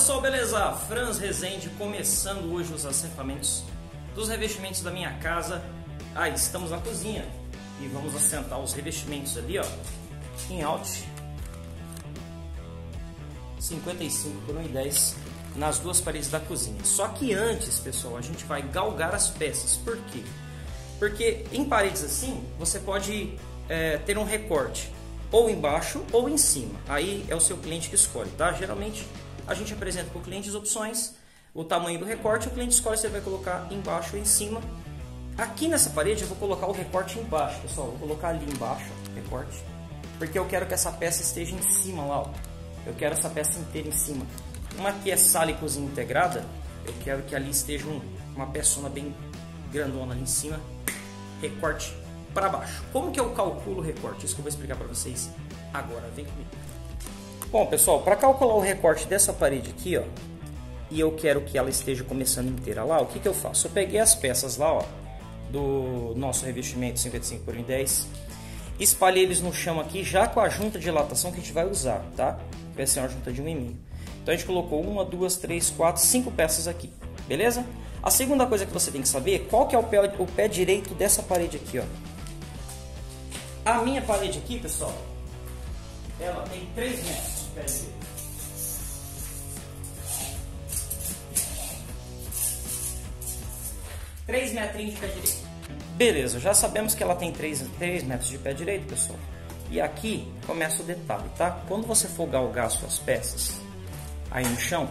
pessoal, beleza? Franz Rezende começando hoje os assentamentos dos revestimentos da minha casa. Ah, estamos na cozinha e vamos assentar os revestimentos ali, ó, em alt 55 por 1,10 nas duas paredes da cozinha. Só que antes, pessoal, a gente vai galgar as peças. Por quê? Porque em paredes assim, você pode é, ter um recorte ou embaixo ou em cima. Aí é o seu cliente que escolhe, tá? Geralmente a gente apresenta para o cliente as opções, o tamanho do recorte, o cliente escolhe se ele vai colocar embaixo ou em cima. Aqui nessa parede eu vou colocar o recorte embaixo, pessoal. Vou colocar ali embaixo, recorte, porque eu quero que essa peça esteja em cima lá, ó. Eu quero essa peça inteira em cima. Uma que é sala e cozinha integrada, eu quero que ali esteja um, uma peçona bem grandona ali em cima, recorte para baixo. Como que eu calculo o recorte? Isso que eu vou explicar para vocês agora. Vem comigo. Bom, pessoal, para calcular o recorte dessa parede aqui, ó, e eu quero que ela esteja começando inteira lá, o que que eu faço? Eu peguei as peças lá, ó, do nosso revestimento 55 por 10, espalhei eles no chão aqui, já com a junta de dilatação que a gente vai usar, tá? Vai ser uma junta de 1,5. Então a gente colocou uma, duas, três, quatro, cinco peças aqui, beleza? A segunda coisa que você tem que saber é qual que é o pé, o pé direito dessa parede aqui, ó. A minha parede aqui, pessoal, ela tem 3 metros de pé direito. Três metrinhos de pé direito. Beleza, já sabemos que ela tem 3, 3 metros de pé direito, pessoal. E aqui começa o detalhe, tá? Quando você for galgar suas peças aí no chão,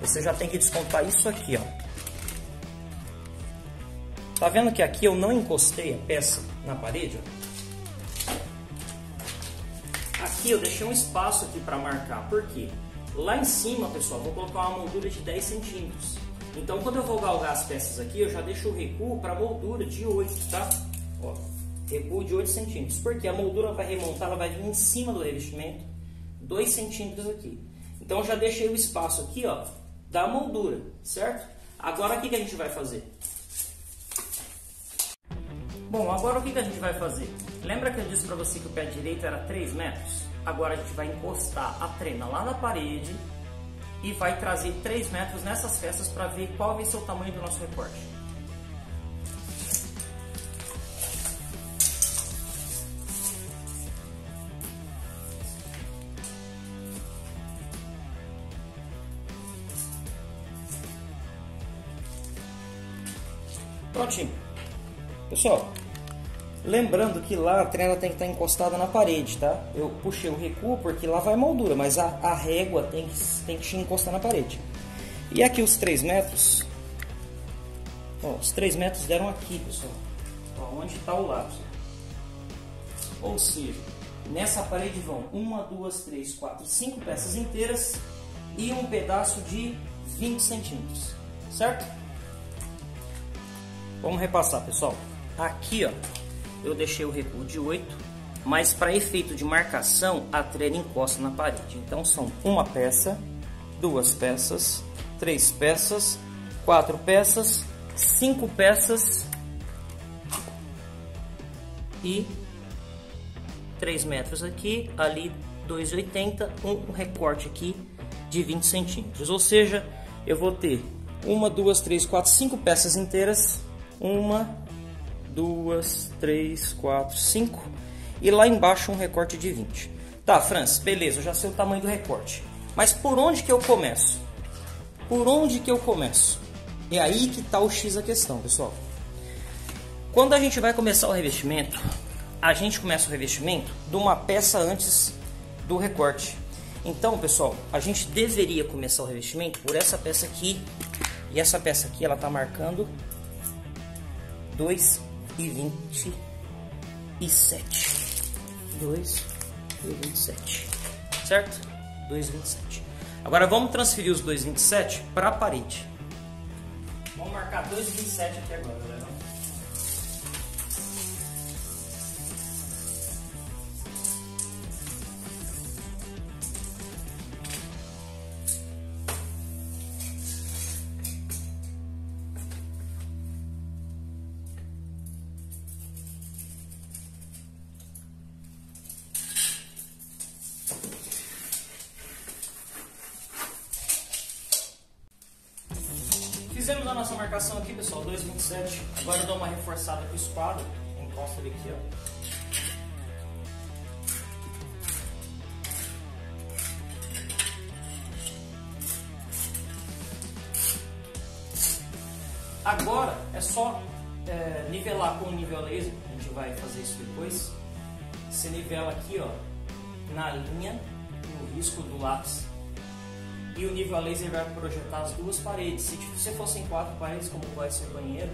você já tem que descontar isso aqui, ó. Tá vendo que aqui eu não encostei a peça na parede, ó? Aqui eu deixei um espaço aqui para marcar, por quê? Lá em cima, pessoal, vou colocar uma moldura de 10 centímetros. Então, quando eu vou galgar as peças aqui, eu já deixo o recuo para moldura de 8, tá? Ó, recuo de 8 centímetros. Porque a moldura vai remontar, ela vai vir em cima do revestimento, 2 centímetros aqui. Então, já deixei o espaço aqui, ó, da moldura, certo? Agora, o que, que a gente vai fazer? Bom, agora o que, que a gente vai fazer? Lembra que eu disse para você que o pé direito era 3 metros? Agora a gente vai encostar a trena lá na parede e vai trazer 3 metros nessas peças para ver qual vai ser o tamanho do nosso recorte. Prontinho. Pessoal, lembrando que lá a trena tem que estar encostada na parede, tá? Eu puxei o recuo porque lá vai moldura, mas a, a régua tem que, tem que encostar na parede. E aqui os 3 metros, ó, os 3 metros deram aqui, pessoal, ó, onde está o lápis. Ou seja, nessa parede vão 1, 2, 3, 4, 5 peças inteiras e um pedaço de 20 centímetros, certo? Vamos repassar, pessoal. Aqui, ó, eu deixei o recuo de 8, mas para efeito de marcação, a trena encosta na parede. Então são uma peça, duas peças, três peças, quatro peças, cinco peças e 3 metros aqui, ali 2,80, um recorte aqui de 20 centímetros. Ou seja, eu vou ter uma, duas, três, quatro, cinco peças inteiras, uma, duas, três, quatro, cinco. E lá embaixo um recorte de 20. Tá, Franz, beleza, eu já sei o tamanho do recorte. Mas por onde que eu começo? Por onde que eu começo? É aí que está o X da questão, pessoal. Quando a gente vai começar o revestimento, a gente começa o revestimento de uma peça antes do recorte. Então, pessoal, a gente deveria começar o revestimento por essa peça aqui. E essa peça aqui, ela tá marcando 2 e 27. 2 e 27. Certo? 2,27. Agora vamos transferir os 2,27 para a parede. Vamos marcar 2,27 aqui agora, galera. Marcação aqui, pessoal, 2,27. Agora eu dou uma reforçada com o esquadro. Encosta ele aqui, ó. Agora é só é, nivelar com o nível laser, a gente vai fazer isso depois. Você nivela aqui ó, na linha, no risco do lápis. E o nível a laser vai projetar as duas paredes. Se você fossem quatro paredes, como vai ser o banheiro,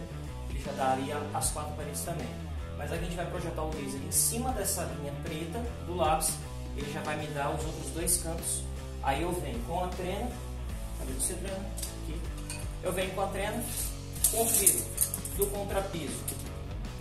ele já daria as quatro paredes também. Mas aqui a gente vai projetar o laser em cima dessa linha preta do lápis, ele já vai me dar os outros dois cantos. Aí eu venho com a trena, cadê você trena? Aqui. Eu venho com a trena, confiro do contrapiso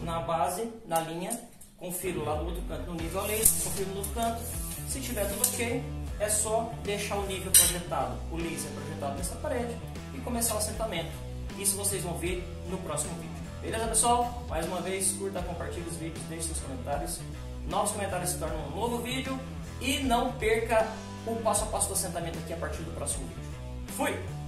na base, na linha, confiro lá do outro canto no nível a laser, confiro no outro canto. Se tiver tudo ok, é só deixar o nível projetado, o laser projetado nessa parede e começar o assentamento. Isso vocês vão ver no próximo vídeo. Beleza, pessoal? Mais uma vez, curta, compartilhe os vídeos, deixe seus comentários. Novos comentários se tornam um novo vídeo e não perca o passo a passo do assentamento aqui a partir do próximo vídeo. Fui!